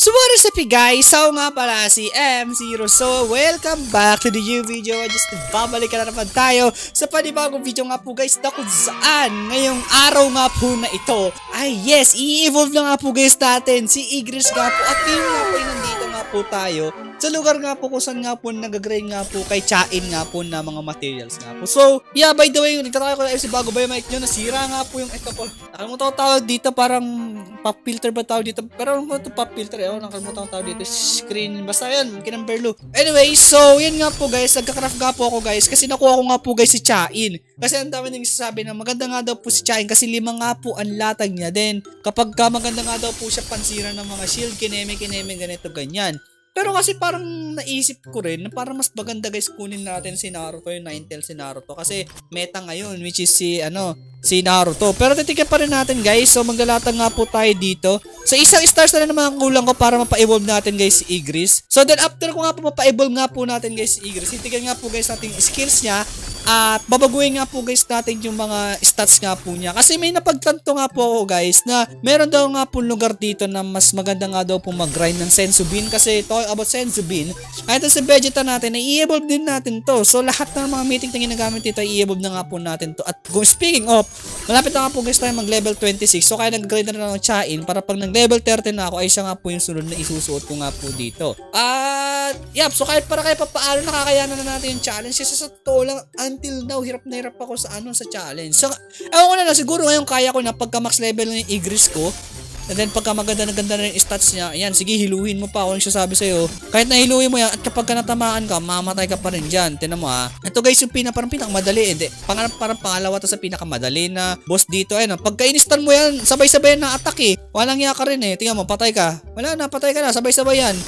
Is up guys? So nga pala si M0 So welcome back to the new video Just babalik na naman tayo sa panibagong video nga po guys na kung saan ngayong araw nga po na ito ay yes, i-evolve na nga po guys natin si Igris nga po at yun nga po nandito nga po tayo sa lugar nga po kung saan nga po nag-grind nga po kay Chain nga po na mga materials nga po. So, yeah, by the way, nagtataka ko na si bago ba yung mic nyo, nasira nga po yung ito po. Nakalimutan ko tawag dito, parang pop filter ba tawag dito? Pero ano ko ito pop filter, eh, oh, nakalimutan ko tawag dito, screen, basta yan, kinamberlo. Anyway, so, yun nga po guys, nagka-craft nga po ako guys, kasi nakuha ko nga po guys si Chain. Kasi ang dami nang sasabi na maganda nga daw po si Chain kasi lima nga po ang latag niya. Then, kapag ka maganda nga daw po siya pansira ng mga shield, kineme, kineme, ganito, ganyan. Pero kasi parang naisip ko rin na parang mas maganda guys kunin natin si Naruto yung Ninetale si Naruto kasi meta ngayon which is si ano si Naruto. Pero titigyan pa rin natin guys so maglalatag nga po tayo dito. So isang stars na lang naman ang kulang ko para mapa-evolve natin guys si Igris. So then after ko nga po mapa-evolve nga po natin guys si Igris, titigyan nga po guys natin skills niya at babaguhin nga po guys natin yung mga stats nga po niya. Kasi may napagtanto nga po ako guys na meron daw nga po lugar dito na mas maganda nga daw po mag-grind ng Sensubin. Kasi talking about Sensubin, kahit sa Vegeta natin, i-evolve din natin to. So lahat ng mga meeting na ginagamit dito, i-evolve na nga po natin to. At speaking of, malapit na nga po guys tayo mag level 26. So kaya nag-grind na lang ng Chain para pag nag level 30 na ako, ay siya nga po yung sunod na isusuot ko nga po dito. At, yep, so kahit para kahit papaano nakakayanan na natin yung challenge. Kasi sa totoo lang, until now, hirap na hirap ako sa ano sa challenge. So, ewan ko na lang, siguro ngayon kaya ko na pagka max level ng Igris ko, And then pagka maganda na ganda na yung stats niya, ayan, sige hiluhin mo pa ako yung sabi sa'yo. Kahit na hiluhin mo yan, at kapag ka natamaan ka, mamatay ka pa rin dyan. Tinan mo ha. Ito guys, yung pina, parang pinakamadali. Hindi, pang, parang pangalawa to sa pinakamadali na boss dito. Ayun, pagka inistan mo yan, sabay-sabay na attack eh. Walang iya ka rin eh. Tingnan mo, patay ka. Wala na, patay ka na, sabay-sabay yan.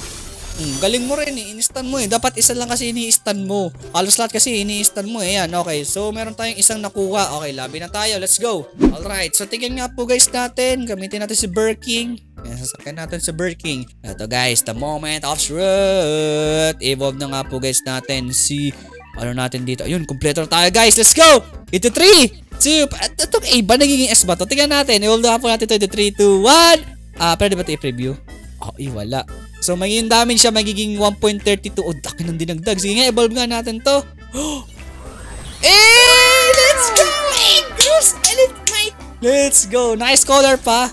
Hmm, galing mo rin eh, in-stun mo eh. Dapat isa lang kasi ini-stun mo. Halos lahat kasi ini-stun mo eh. Yan, okay. So, meron tayong isang nakuha. Okay, labi na tayo. Let's go. Alright, so tingnan nga po guys natin. Gamitin natin si Burking. Yan, sasakyan natin si Burking. Ito guys, the moment of truth. Evolve na nga po guys natin si... Ano natin dito? Ayun, kumpleto na tayo guys. Let's go! Ito 3, 2, itong A ba? Nagiging S ba to? Tingnan natin. Evolve na po natin ito. Ito 3, 2, 1. Ah, pwede ba ito i-preview? Oh, eh, wala. So, magiging damage siya, magiging 1.32. Oh, daki ng dinagdag. Sige nga, evolve nga natin to. eh, let's go! Igros Elite Let's go! Nice color pa.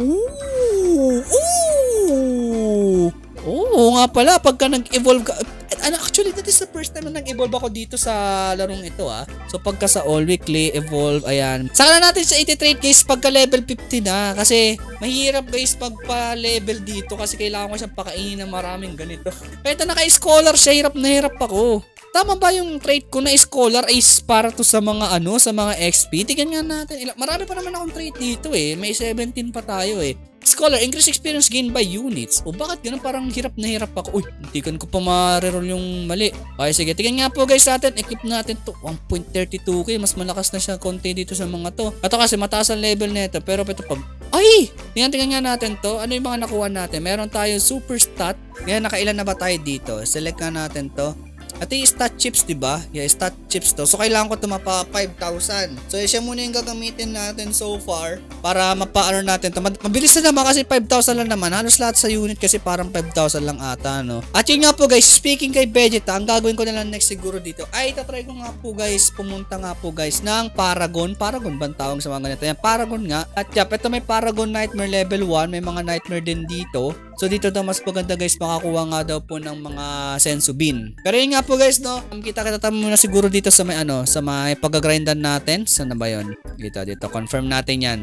Ooh! Ooh! Oo nga pala, pagka nag-evolve ka, ano, actually, is first time na nag-evolve ako dito sa larong ito ah. So pagka sa all weekly, evolve, ayan. Saka na natin sa 83 guys pagka level 50 na. Kasi mahirap guys pagpa-level dito kasi kailangan ko siyang pakainin ng maraming ganito. Kahit na naka-scholar siya, hirap na hirap ako. Tama ba yung trait ko na scholar is para to sa mga ano, sa mga XP? Tingnan nga natin. Marami pa naman akong trait dito eh. May 17 pa tayo eh. Scholar, increase experience gained by units. O bakit ganun parang hirap na hirap ako? Uy, hindi ko pa ma-reroll yung mali. Okay, sige. Tingnan nga po guys natin. Equip natin to. 1.32k. Mas malakas na siya konti dito sa mga to. Ito kasi mataas ang level nito. Pero ito pag... Ay! Tingnan, tingnan nga natin to. Ano yung mga nakuha natin? Meron tayo super stat. Ngayon, nakailan na ba tayo dito? Select nga natin to. At yung stat chips, di ba? Yeah, stat chips to. So, kailangan ko ito mapa 5,000. So, siya muna yung gagamitin natin so far para mapaano natin to. Mabilis na naman kasi 5,000 lang naman. Halos lahat sa unit kasi parang 5,000 lang ata, no? At yun nga po guys, speaking kay Vegeta, ang gagawin ko na lang next siguro dito ay tatry ko nga po guys, pumunta nga po guys ng Paragon. Paragon ba tawag sa mga ganito? Yan, Paragon nga. At yap, ito may Paragon Nightmare level 1. May mga Nightmare din dito. So dito daw mas maganda guys makakuha nga daw po ng mga Sensubin. Pero yun nga po guys no, kita-kita tayo muna siguro dito sa may ano, sa may pag-grindan natin. Saan na ba yun? Dito, dito. Confirm natin yan.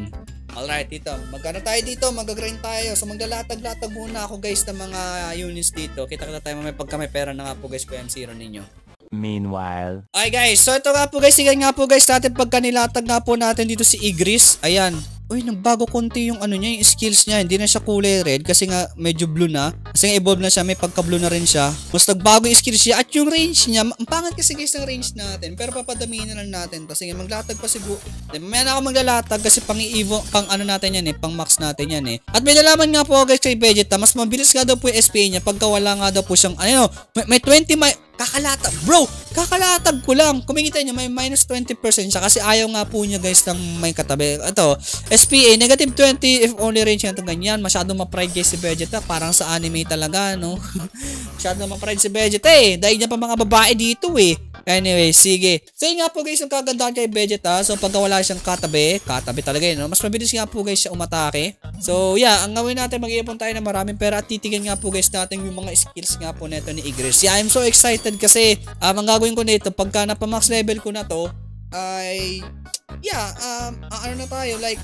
Alright, dito. Magkano tayo dito? Mag-grind tayo. So maglalatag-latag muna ako guys ng mga units dito. Kita-kita tayo may pagka may pera na nga po guys ko M0 ninyo. Meanwhile. Okay guys, so ito nga po guys, sige nga po guys natin pagka nilatag nga po natin dito si Igris. Ayan, uy, nagbago konti yung ano niya, yung skills niya. Hindi na siya kulay red kasi nga medyo blue na. Kasi nga evolve na siya, may pagka-blue na rin siya. Mas nagbago yung skills niya at yung range niya, ang pangat kasi guys ng range natin. Pero papadamihin na lang natin. Kasi nga maglatag pa siguro. Mamaya na ako maglalatag kasi pang evo pang ano natin yan eh, pang max natin yan eh. At may nalaman nga po guys kay Vegeta, mas mabilis nga daw po yung SP niya pagka wala nga daw po siyang, ano, may, may 20 may Kakalatag. Bro, kakalatag ko lang. Kumikita niya may minus 20% siya kasi ayaw nga po niya guys ng may katabi. Ito, SPA, negative 20 if only range nga ganyan. Masyado ma-pride guys si Vegeta. Parang sa anime talaga, no? Masyado ma-pride si Vegeta eh. Dahil niya pa mga babae dito eh. Anyway, sige. So yun nga po guys, yung kagandahan kay Vegeta. So pagka wala siyang katabi, katabi talaga yun. No? Mas mabilis nga po guys siya umatake. So yeah, ang gawin natin, mag-iipon tayo ng maraming pera at titigan nga po guys natin yung mga skills nga po neto ni Igris. Yeah, I'm so excited kasi um, ang gagawin ko nito, pagka napamax level ko na to, ay yeah, um, ano na tayo, like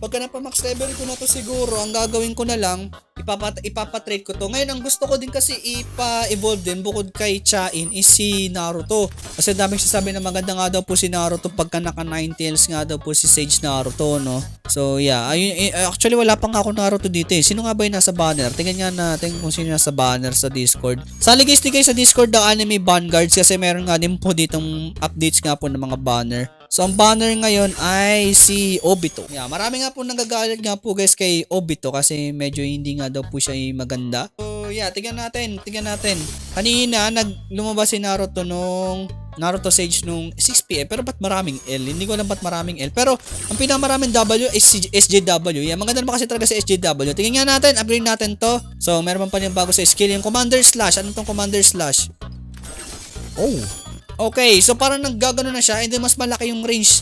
Pagka napamax level ko na to siguro, ang gagawin ko na lang, ipapat ipapatrade ko to. Ngayon, ang gusto ko din kasi ipa-evolve din bukod kay Chain is si Naruto. Kasi daming sasabi na maganda nga daw po si Naruto pagka naka 9 tails nga daw po si Sage Naruto, no? So, yeah. Ayun, eh, actually, wala pang ako Naruto dito eh. Sino nga ba yung nasa banner? Tingnan nga natin kung sino nasa banner sa Discord. Sali guys, guys sa Discord ng Anime Vanguards kasi meron nga din po ditong updates nga po ng mga banner. So, ang banner ngayon ay si Obito. Yeah, marami nga po nagagalit nga po guys kay Obito kasi medyo hindi nga daw po siya maganda. So, yeah, tingnan natin, tingnan natin. Kanina, nag lumabas si Naruto nung Naruto Sage nung 6pm pero ba't maraming L? Hindi ko alam ba't maraming L. Pero ang pinakamaraming W is SJW. Yeah, maganda naman kasi talaga sa SJW. Tingnan nga natin, upgrade natin to. So, meron pa yung bago sa skill. Yung Commander Slash. Ano tong Commander Slash? Oh, Okay, so parang naggagano na siya and then mas malaki yung range.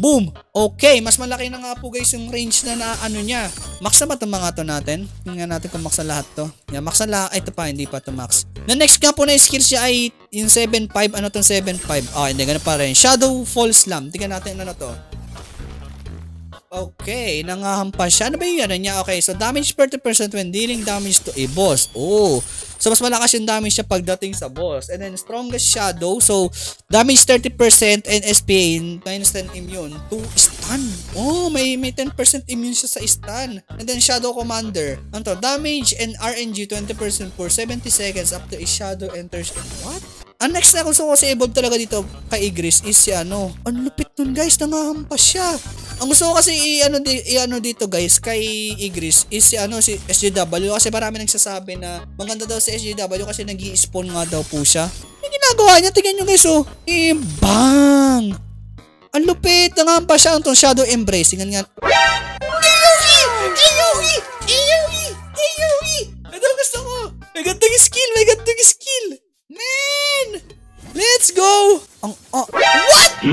Boom! Okay, mas malaki na nga po guys yung range na, na ano niya. Max na ba itong mga to natin? Tingnan natin kung max na lahat to. Yeah, max na lahat. Ay, ito pa, hindi pa to max. The next nga po na skills niya ay yung 7.5. Ano tong 7.5? Ah, hindi, ganun pa rin. Shadow Fall Slam. Tingnan natin ano to. Okay, nangahampas siya. Ano ba yung ano niya? Okay, so damage 30% when dealing damage to a boss. Oh, so mas malakas yung damage siya pagdating sa boss. And then strongest shadow, so damage 30% and SPA minus 10 immune to stun. Oh, may may 10% immune siya sa stun. And then shadow commander. Ano to? Damage and RNG 20% for 70 seconds up to a shadow enters in what? Ang next na gusto ko sa evolve talaga dito kay Igris is si ano. Ang lupit nun guys, nangahampas siya. Ang gusto ko kasi i-ano, di, i-ano dito guys kay Igris is si ano si SJW kasi marami nagsasabi na maganda daw si SJW kasi nag spawn nga daw po siya. Yung ginagawa niya, tingnan nyo guys oh. Ibang! Ang lupit, nangampa siya ang shadow embrace. Tingnan nga. Iyowi! Iyowi! Iyowi! Iyowi! Ito gusto ko. May gantong skill, may gantong skill.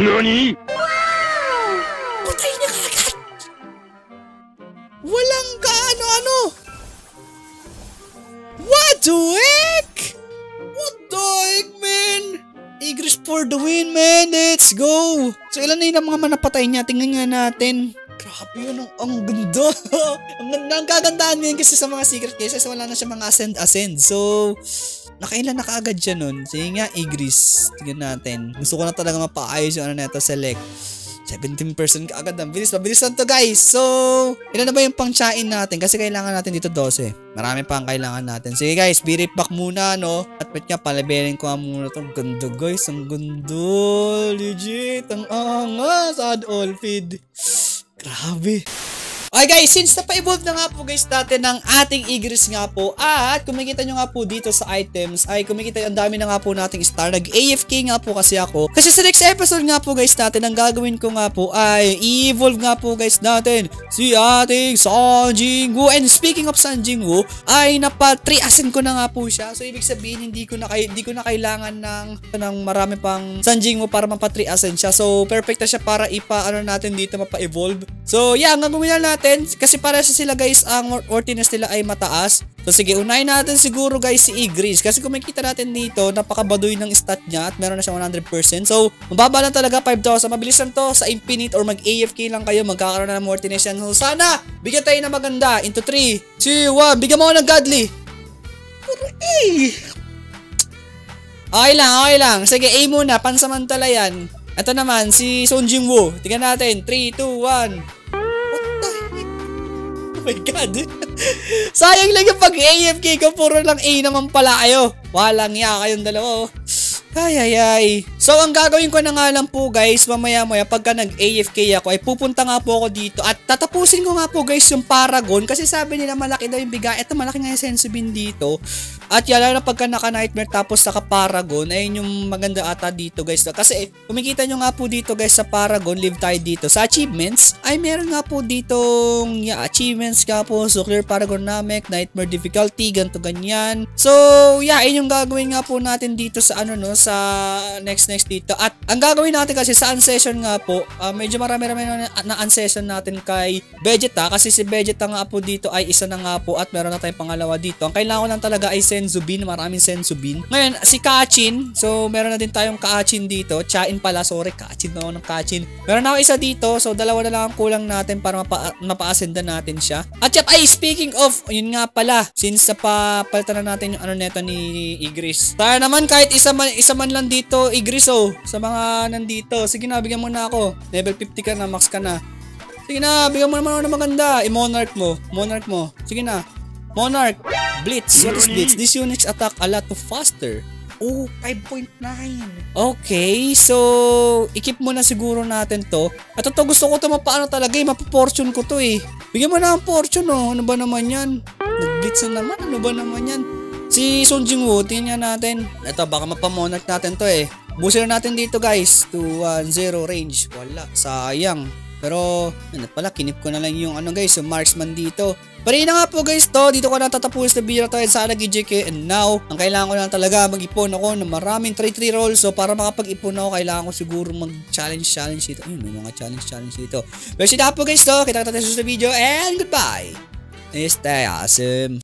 NANI? Walang kaano-ano! What the heck? What the heck, man? Igris for the win, man! Let's go! So, ilan na yun ang mga manapatay niya? Tingnan nga natin. Grabe yun, ang, ang ganda. ang ganda, ang kagandahan ngayon kasi sa mga secret cases, wala na siya mga ascend-ascend. So, nakailan na kaagad siya nun. Sige nga, Igris. Tingnan natin. Gusto ko na talaga mapaayos yung ano na ito, select. 17% kaagad. Ang bilis. Mabilis lang to guys. So, ilan na ba yung pang-chain natin? Kasi kailangan natin dito 12. Marami pa ang kailangan natin. Sige guys, be right back muna no. At bet nga, palaberin ko nga muna to. Ang ganda guys. Ang ganda. Legit. Ang angas. Add all feed. Grabe. Okay guys, since napa-evolve na nga po guys natin ng ating Igris nga po at kumikita nyo nga po dito sa items ay kumikita ang dami na nga po nating star. Nag-AFK nga po kasi ako. Kasi sa next episode nga po guys natin, ang gagawin ko nga po ay i-evolve nga po guys natin si ating Sanjing Wu. And speaking of Wu, ay napa-triasin ko na nga po siya. So ibig sabihin hindi ko na, hindi ko na kailangan ng, ng marami pang Sanjing Wu para mapa-triasin siya. So perfect na siya para ipa ano natin dito mapa-evolve. So yeah, ang gagawin na natin kasi para sa sila guys ang worthiness nila ay mataas. So sige, unahin natin siguro guys si Igris kasi kung makikita natin dito, napakabaduy ng stat niya at meron na siya 100%. So, mababa lang talaga 5,000. Mabilis lang to sa infinite or mag-AFK lang kayo, magkakaroon na ng worthiness yan. So sana, bigyan tayo na maganda. Into 3, 2, 1, bigyan mo ng godly. Okay lang, okay lang. Sige, A muna, pansamantala yan. Ito naman, si Son Jing Woo. Tingnan natin. 3, 2, 1 my God. Sayang lang yung pag-AFK ko. Puro lang A naman pala kayo. Walang ya kayong dalawa. Oh. Ay, ay, ay. So, ang gagawin ko na nga lang po guys, mamaya-maya pagka nag-AFK ako, ay pupunta nga po ako dito at tatapusin ko nga po guys yung Paragon kasi sabi nila malaki daw yung bigay. Ito malaki nga yung Sensibin dito. At yan, lalo na pagka naka-Nightmare tapos naka-Paragon, ayun yung maganda ata dito guys. Kasi, kumikita nyo nga po dito guys sa Paragon, live tayo dito. Sa achievements, ay meron nga po dito yeah, achievements nga po. So, clear Paragonamic, Nightmare difficulty, ganto ganyan. So, yeah, ayun yung gagawin nga po natin dito sa ano no, sa next next dito. At ang gagawin natin kasi sa unsession nga po, uh, medyo marami-rami na, na unsession natin kay Vegeta kasi si Vegeta nga po dito ay isa na nga po at meron na tayong pangalawa dito. Ang kailangan ko lang talaga ay Senzubin, maraming Senzubin. Ngayon, si Kachin, so meron na din tayong Kachin dito. Chain pala, sorry, Kachin na ako ng Kachin. Meron na ako isa dito, so dalawa na lang ang kulang natin para mapa, mapa-ascenda natin siya. At yep, ay speaking of, yun nga pala, since sa pa, palitan na natin yung ano neto ni Igris. Tayo naman kahit isa man, isa man lang dito, Igris oh, sa mga nandito. Sige na, bigyan mo na ako. Level 50 ka na, max ka na. Sige na, bigyan mo naman ako ng maganda. I-monarch mo. Monarch mo. Sige na. Monarch. Blitz. What is Blitz? This units attack a lot faster. Oh, 5.9. Okay, so ikip mo na siguro natin to. At ito gusto ko to mapaano talaga eh, mapaportune ko to eh. Bigyan mo na ang fortune oh. Ano ba naman yan? Nag-blitz na naman. Ano ba naman yan? Si Sun Jingwoo, tingnan natin. Ito, baka mapamonarch natin to eh. Busin na natin dito guys. 2-1-0 range. Wala, sayang. Pero, ano pala, kinip ko na lang yung ano guys, yung marksman dito. Pero yun na nga po guys to, dito ko na tatapos na video to sa GJK and now, ang kailangan ko lang talaga mag-ipon ako ng maraming 3-3 rolls. So para makapag-ipon ako, kailangan ko siguro mag-challenge challenge dito. Ayun, may mga challenge challenge dito. Pero yun na po guys to, kita kita sa video and goodbye. Stay awesome.